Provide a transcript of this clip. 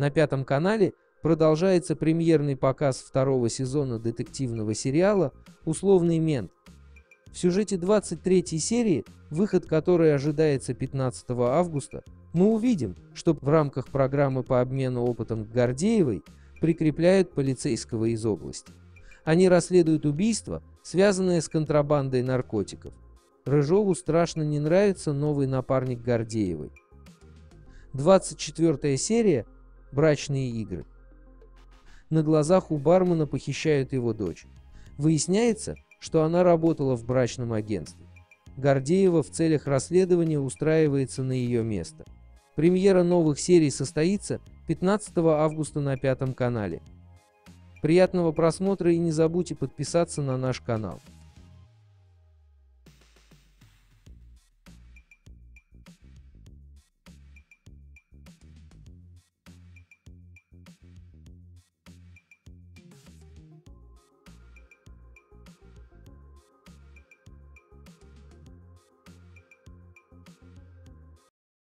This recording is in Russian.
На пятом канале продолжается премьерный показ второго сезона детективного сериала «Условный мент». В сюжете 23 серии, выход которой ожидается 15 августа, мы увидим, что в рамках программы по обмену опытом Гордеевой прикрепляют полицейского из области. Они расследуют убийство, связанное с контрабандой наркотиков. Рыжову страшно не нравится новый напарник Гордеевой. 24 серия «Брачные игры». На глазах у бармена похищают его дочь. Выясняется, что она работала в брачном агентстве. Гордеева в целях расследования устраивается на ее место. Премьера новых серий состоится 15 августа на Пятом канале. Приятного просмотра и не забудьте подписаться на наш канал.